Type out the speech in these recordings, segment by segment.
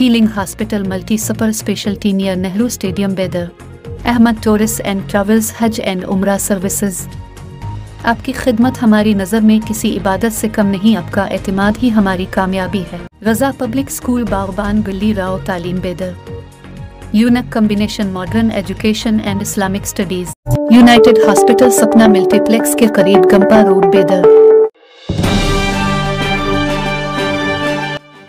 Healing hospital multi super speciality near Nehru stadium Bidar. Ahmed tours and travels Hajj and عمرہ services. آپ کی خدمت ہماری نظر میں کسی عبادت سے کم نہیں، آپ کا اعتماد ہی ہماری کامیابی ہے۔ رضا پبلک اسکول باغبان، گلی راؤ، تعلیم Bidar. Unique combination, modern education and Islamic studies united hospital, Sapna multiplex کے قریب گمپا روڈ بیدر۔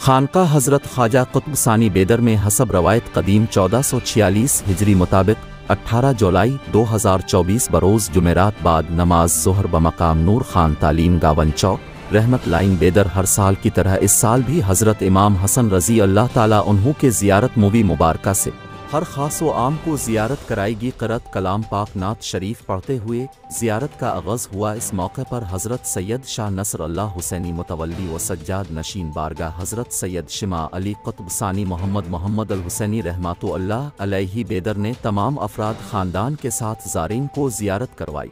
خانقاہ حضرت خواجہ قطب ثانی بیدر میں حسب روایت قدیم چودہ سو چھیالیس ہجری مطابق اٹھارہ جولائی دو ہزار چوبیس بروز جمعرات بعد نماز ظہر بمقام نور خان تعلیم گاون چوک، رحمت لائن بیدر ہر سال کی طرح اس سال بھی حضرت امام حسن رضی اللہ تعالیٰ انہوں کے زیارت مووی مبارکہ سے۔ ہر خاص و عام کو زیارت کرائے گی قرت کلام پاک نعت شریف پڑھتے ہوئے زیارت کا آغاز ہوا اس موقع پر حضرت سید شاہ نصر اللہ حسینی متولی و سجاد نشین بارگاہ حضرت سید شما علی قطب ثانی محمد محمد الحسینی رحمات اللہ علیہ بیدر نے تمام افراد خاندان کے ساتھ زارین کو زیارت کروائی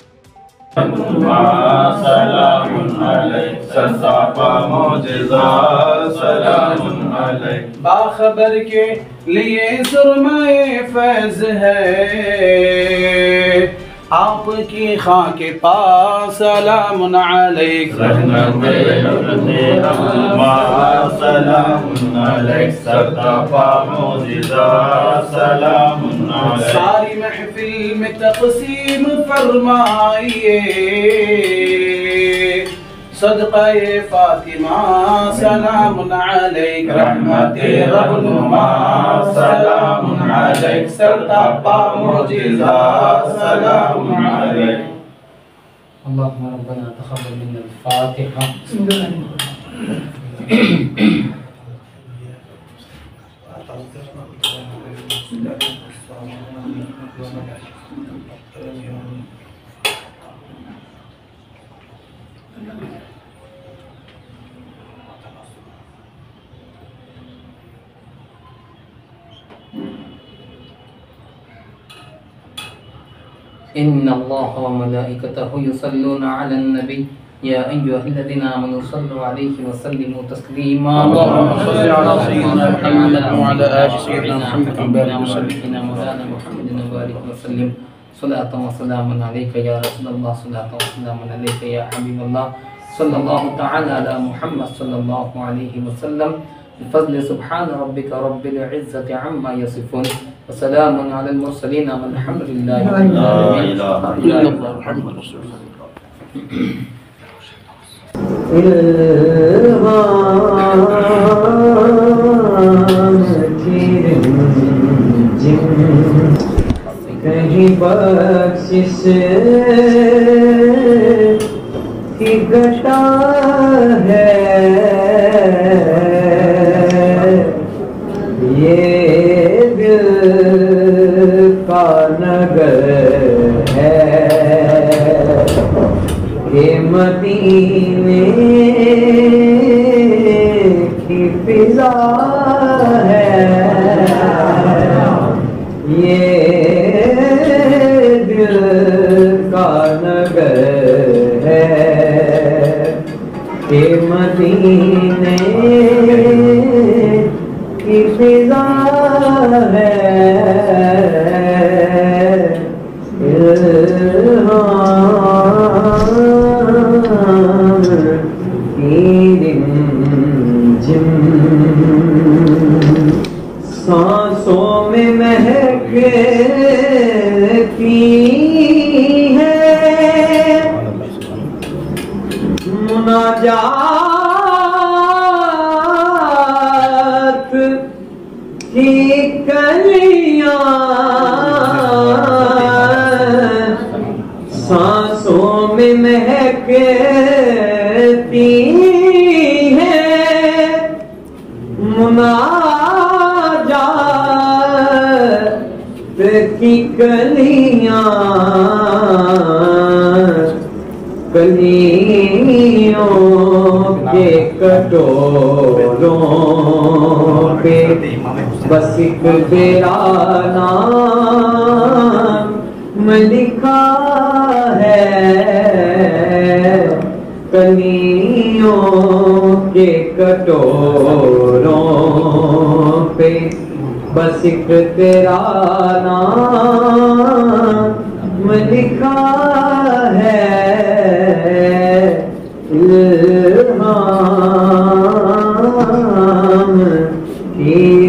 سلام باخبر کے لیے سرمائے فیض ہے۔ آپ کی خاں کے پاس سلام علیک رحمت سلام علیک معجزہ سلام علیک ساری محفل میں تقسیم فرمائیے۔ صدقہ فاطمہ سلام علیک رحمت ربنما سلام علیک سرطبہ معجزہ سلام علیک۔ اللهم ربنا تقبل منا الفاتحة إن الله وملائكته يصلون على النبي. يا أيها الذين آمنوا صلوا عليه وسلموا تسليما. اللهم صل على سيدنا محمد وعلى آل سيدنا محمد وبارك وسلم. سيدنا مولانا محمد وبارك وسلم. صلاة وسلاما عليك يا رسول الله. صلاة وسلاما عليك يا حبيب الله. صلى الله تعالى على محمد صلى الله عليه وسلم. بفضل سبحان ربك رب العزة عما يصفون وسلام على المرسلين والحمد لله رب العالمين إلا الله محمد رسول الله بخشش کی کا نگر ہے۔ کہ مدینے کی فضا ہے۔ یہ دل کا نگر ہے۔ کہ مدینے کی فضا ہے الہام کی رمجم سانسوں مہکتی ہے۔ مناجات کی کلیاں کلیوں کے کٹوروں پہ بس ایک تیرا نام لکھا کلیوں کے کٹوروں پہ بس ایک تیرا نام لکھا ہے الہام کی